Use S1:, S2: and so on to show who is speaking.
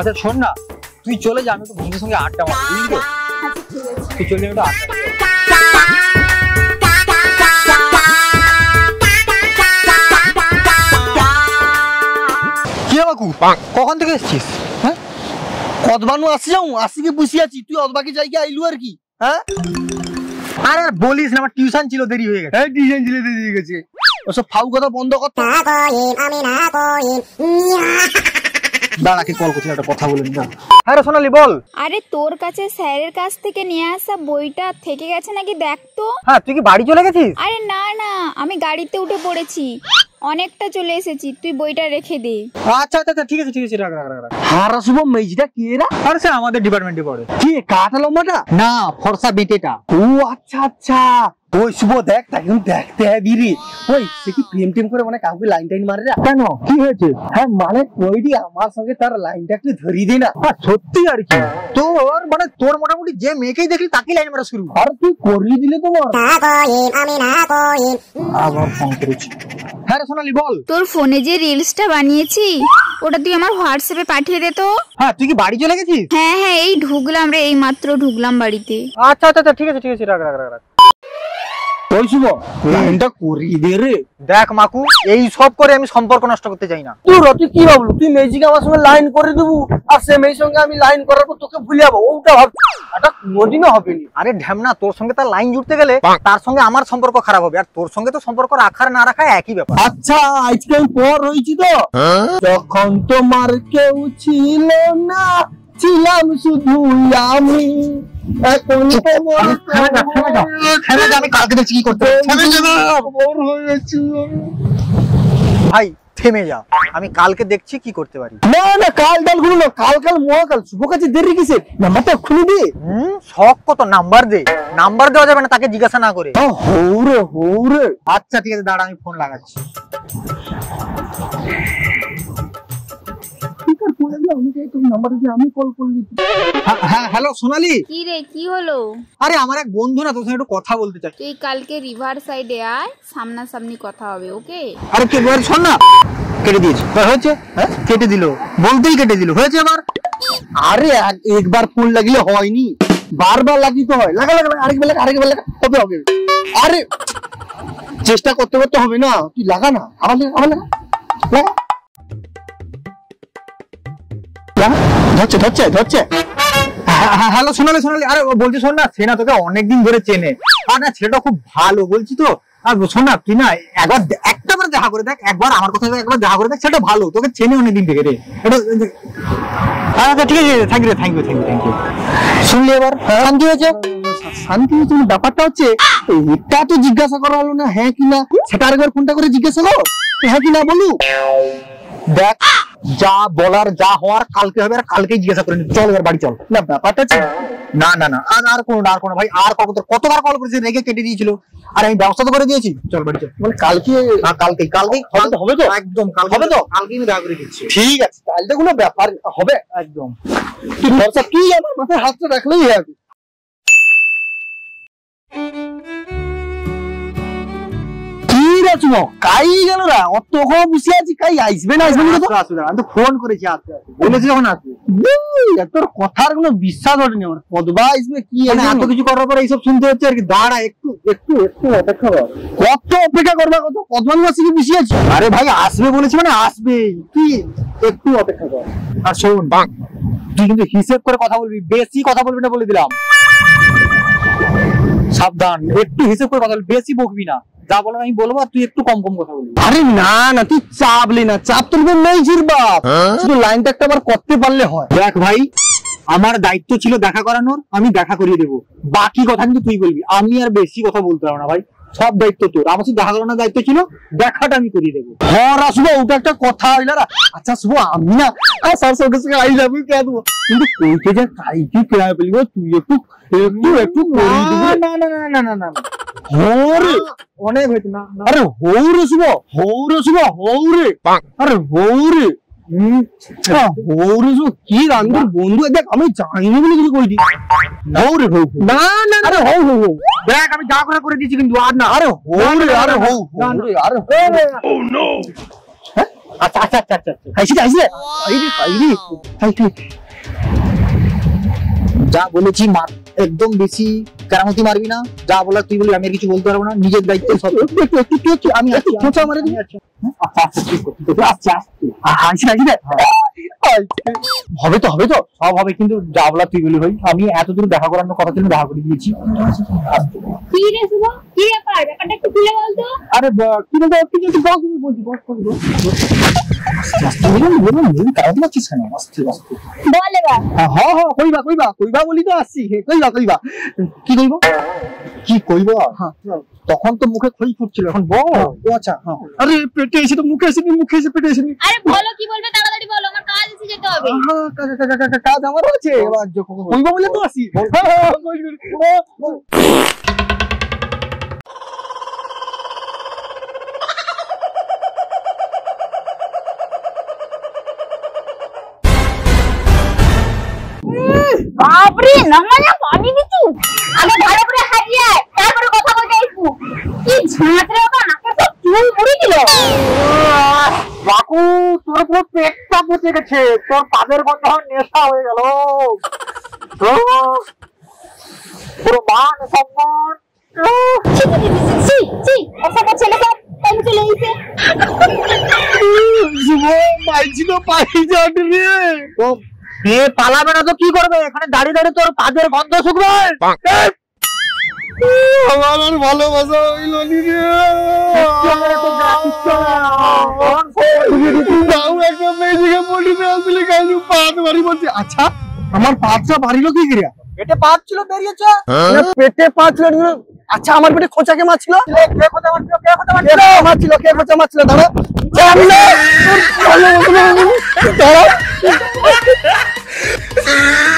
S1: আচ্ছা শোন না। তুই চলে যা আমি একটু বন্ধুদের সঙ্গে আড্ডা মারবো বুঝলি তো? তুই চলে যা একটু আড্ডা। কি কখন থেকে এসেছিস? হ্যাঁ?
S2: কদবানু আসি যাও আসিকে বসে আছি। তুই অদবাকি জায়গা আইলু আর কি? হ্যাঁ?
S1: আরে বলিস না আমার টিউশন ছিল দেরি হয়ে গেছে।
S2: হ্যাঁ টিউশন ছিলে দিয়ে গেছে। ওসব ফাউ কথা বন্ধ কর। দাঁড়াকে কল করছি একটা কথা বলে নি।
S1: হ্যাঁ রে সোনালি বল।
S3: আরে তোর কাছে স্যারের কাছ থেকে নিয়ে আসা বইটা থেকে গেছে নাকি দেখ তো।
S1: হ্যাঁ তুই কি বাড়ি চলে গেছিস?
S3: আরে না না আমি গাড়িতে উঠে পড়েছি। অনেকটা চলে এসেছি তুই বইটা রেখে দে।
S1: আচ্ছা আচ্ছা আচ্ছা, ঠিক আছে ঠিক আছে রাখ রাখ রাখ
S2: হারা শুভ মেজিটা কে রা?
S1: আরে স্যার আমাদের ডিপার্টমেন্টে পড়ে।
S2: কি কাটা লম্বাটা?
S1: না ফর্সা বেটেটা।
S2: ও আচ্ছা আচ্ছা। ওই শুভ দেখ তাকে দেখতে হ্যাঁ রে। ওই সে কি প্রেম টেম করে মানে কাউকে লাইন টাইন মারে রে?
S1: কেন? কি হয়েছে?
S2: হ্যাঁ মানে ওইটি আমার সঙ্গে তার লাইনটা একটু ধরিয়ে দে না।
S1: সত্যি আর কি? তোর মানে তোর মোটামুটি যে মেয়েকেই দেখলি তাকেই লাইন মারা শুরু।
S2: আর তুই করিয়ে দিলে তোমার? আবার ফোন করেছি।
S1: হ্যাঁ সোনালি বল।
S3: তোর ফোনে যে রিলসটা বানিয়েছি ওটা তুই আমার হোয়াটসঅ্যাপে পাঠিয়ে দে তো।
S1: হ্যাঁ তুই কি বাড়ি চলে গেছিস?
S3: হ্যাঁ হ্যাঁ এই ঢুকলাম রে এই মাত্র ঢুকলাম বাড়িতে।
S1: আচ্ছা আচ্ছা আচ্ছা ঠিক আছে ঠিক আছে রাখ রাখ রাখ।
S2: ওই শুভ লাইনটা করিয়ে দে রে।
S1: দেখ মাকু এই সব করে আমি সম্পর্ক নষ্ট করতে চাই না।
S2: তুই তুই কি ভাবলু? তুই মেজিকে আমার সঙ্গে লাইন করে দেবো আর সে মেয়ের সঙ্গে আমি লাইন করার পর তোকে ভুলে যাব ওটা ভাব। এটা কোনোদিনও হবে না।
S1: আরে ঢ্যামনা তোর সঙ্গে তার লাইন জুড়তে গেলে তার সঙ্গে আমার সম্পর্ক খারাপ হবে আর তোর সঙ্গে তো সম্পর্ক রাখার না রাখা একই ব্যাপার।
S2: আচ্ছা আজকে আমি পর রয়েছি তো। যখন তোমার কেউ ছিল না ছিলাম শুধু আমি এখন
S1: আমি কালকে দেখছি কি করতে ভাই থেমে যা আমি কালকে দেখছি কি করতে পারি।
S2: না না কাল ডালগুলো না। কাল কাল মহাকাল। শুভ কাছে দেরি কিসে নাম্বারটা খুলে দে।
S1: হুম শখ কত? নাম্বার দে। নাম্বার দেওয়া যাবে না তাকে জিজ্ঞাসা না করে।
S2: হৌরে হৌরে।
S1: আচ্ছা ঠিক আছে দাঁড়া আমি ফোন লাগাচ্ছি।
S2: নাম্বার দিয়ে আমি কল করলি।
S1: হ্যাঁ, হ্যাঁ হ্যালো সোনালি।
S3: কি রে কি হলো?
S1: আরে আমার এক বন্ধু না তোর সঙ্গে একটু কথা বলতে চাই
S3: তুই কালকে রিভার সাইডে আয় সামনাসামনি কথা হবে ওকে?
S1: আরে কে বল শোন না। কেটে দিয়েছি। হয়েছে? হ্যাঁ? কেটে দিল। বলতেই কেটে দিল। হয়েছে আবার
S2: আরে একবার ফোন লাগিলে হয়নি। বারবার লাগিতে হয়। লাগা লাগা আরেকবার লাগা আরেকবার লাগা হবে হবে। আরে চেষ্টা করতে করতে হবে না। তুই লাগা না। আবার লাগা আবার লাগা। ধরছে ধরছে ধরছে।
S1: হ্যাঁ, হ্যাঁ, হ্যালো সোনালি সোনালি আরে বলছি শোন না তোকে অনেকদিন ধরে চেনে। আর না ছেলেটা খুব ভালো বলছি তো। আর শোন না তুই না একবার একটা বার দেখা করে দেখ একবার আমার কথা একবার দেখা করে দেখ সেটা ভালো। তোকে চেনে অনেকদিন থেকে রে। আচ্ছা ঠিক আছে thank you thank you thank you thank you
S2: শুনলি এবার? শান্তি হয়েছে? শান্তি হয়েছে মানে ব্যাপারটা হচ্ছে এটা তো জিজ্ঞাসা করা হলো না হ্যাঁ কি না? সেটা আরেকবার ফোনটা করে জিজ্ঞাসা করো। হ্যাঁ কি না বলু।
S1: দেখ যা বলার যা হওয়ার কালকে হবে আর কালকেই জিজ্ঞাসা করে চল এবার বাড়ি চল।
S2: না ব্যাপারটা হচ্ছে
S1: না না না আর আর কোনো আর কোনো ভাই আর কত কতবার কল করেছে? রেগে কেটে দিয়েছিল। আর আমি ব্যবস্থা তো করে দিয়েছি। চল বাড়ি চল।
S2: মানে কালকে
S1: না কালকেই কালকেই।
S2: হবে তো হবে তো?
S1: একদম কালকে
S2: হবে তো?
S1: কালকে আমি করে দিচ্ছি।
S2: ঠিক আছে তাহলে কোনো ব্যাপার হবে।
S1: একদম।
S2: তুই তুই আমার মাথায় হাতটা রাখলেই হবে। কি কাই গেল রা অত কখন বসে আছি কাই আইসবে না? আইসবে না তো?
S1: আসবে, আসবে, আমি তো ফোন করেছি আসবে আসবে। বলেছি যখন আসবে।
S2: তোর কথার কোনো বিশ্বাস ওঠেনি আমার। কদবা আইসবে কি
S1: এত কিছু করার পরে এইসব শুনতে হচ্ছে আর কি। দাঁড়া একটু একটু একটু অপেক্ষা কর।
S2: কত অপেক্ষা করবা কত? কদমান মাসে কি বেশি আছে।
S1: আরে ভাই আসবে বলেছি মানে আসবে। তুই একটু অপেক্ষা কর। আর শোন তুই কিন্তু হিসেব করে কথা বলবি বেশি কথা বলবি না বলে দিলাম। সাবধান একটু হিসেব করে কথা বলবি বেশি বকবি না। যা বলার আমি বলব আর তুই একটু কম কম কথা বলবি।
S2: আরে না না তুই চাপলি না চাপ তুলবে নেই বাপ শুধু লাইনটা একটা আবার করতে পারলে হয়।
S1: দেখ ভাই আমার দায়িত্ব ছিল দেখা করানোর আমি দেখা করিয়ে দেবো। বাকি কথা কিন্তু তুই বলবি। আমি আর বেশি কথা বলতে পারব না ভাই। সব দায়িত্ব তোর। আমার শুধু দেখা করানোর দায়িত্ব ছিল দেখাটা আমি করিয়ে দেবো।
S2: হ্যাঁ আসব ওটা একটা কথা হইলা রা। আচ্ছা শুভ আমি না আর স্যার সঙ্গে সঙ্গে আই যাব কে দেবো? কিন্তু কইতে যে কাইকে কেড়ায় ফেলিব তুই একটু একটু একটু করিয়ে দিবি।
S1: না না না না না না
S2: হরে
S1: অনেক হয়েছে না না।
S2: আরে হৌরে শুভ হৌরে শুভ হৌরে আরে হৌরে কি বন্ধু? দেখ আমি জানিনি বলে কিছু না না আরে
S1: দেখ আমি যা করে করে দিয়েছি কিন্তু আর না।
S2: আরে হৌরে আরে হৌ
S1: না, না।
S2: হৌরে আরে হৌরে
S1: আচ্ছা আচ্ছা আচ্ছা আচ্ছা আচ্ছা।
S2: খাইরি খাই খাই
S1: যা বলেছি মার। একদম বেশি কেরামতি মারবি না যা বলার তুই বলি আমি আর কিছু বলতে পারব না নিজের দায়িত্ব সব
S2: একটু একটু একটু একটু একটু আমি খোঁচা মারে দিই
S1: আচ্ছা আচ্ছা আচ্ছা আচ্ছা। হবে তো হবে তো সব হবে কিন্তু যা বলার তুই বলি ভাই আমি এত দূর দেখা করানোর কথা ছিল দেখা করে দিয়েছি।
S4: কি রে শুভ? কি ব্যাপার? ব্যাপারটা একটু খুলে বলতো।
S1: আরে কি বলতো বলছি বল তুমি বলছি বল বল, বল, বল।
S2: হ্যাঁ হ্যাঁ কইবা কইবা কইবা বলি তো আসছি কইবা কইবা কি কইব
S1: কি কইব। তখন তো মুখে খই ফুটছিল এখন বল। ও আচ্ছা হ্যাঁ
S2: আরে পেটে এসে তো মুখে এসে মুখে এসে পেটে এসে
S4: আরে বলো কি বলবে তাড়াতাড়ি বলো আমার কাজ আছে যেতে হবে।
S2: হ্যাঁ, কাজ আমার আছে। এবার
S1: যখন
S2: কইবা বলে তো আসি
S4: বাপরে নামাজা পানি দিচ্ছি আগে ভালো করে হাজিয়ে তারপরে কথা বলতে আসব কি ঝাঁকরে ওটা? নাকে সব চুল মুড়ি দিল?
S1: বাকু তোর পুরো পেটটা পচে গেছে। তোর পাদের গন্ধ নেশা হয়ে গেল। পুরো মান সম্মান।
S4: ছি ছি ছি, ছি ছি একটা ছেলে সব টাইম চলে এসেছে
S2: শুভ পাইছি তো পাই যাট রে।
S1: এ পালাবে না তো কি করবে? এখানে দাঁড়িয়ে দাঁড়িয়ে তোর পাদের গন্ধ শুকবে।
S2: আমার আর ভালোবাসা হইল আচ্ছা আমার পাতটা বাড়িল কি করিয়া
S1: পেটে ছিল বেরিয়েছে।
S2: পেটে ছিল আচ্ছা আমার পেটে খোঁচা কে মারছিল?
S1: কে মারছিল কে
S2: কে খোঁচা মারছিল কে খোঁচা মারছিল? দাঁড়া। ভালোবাসা- দাঁড়া। Uh-huh.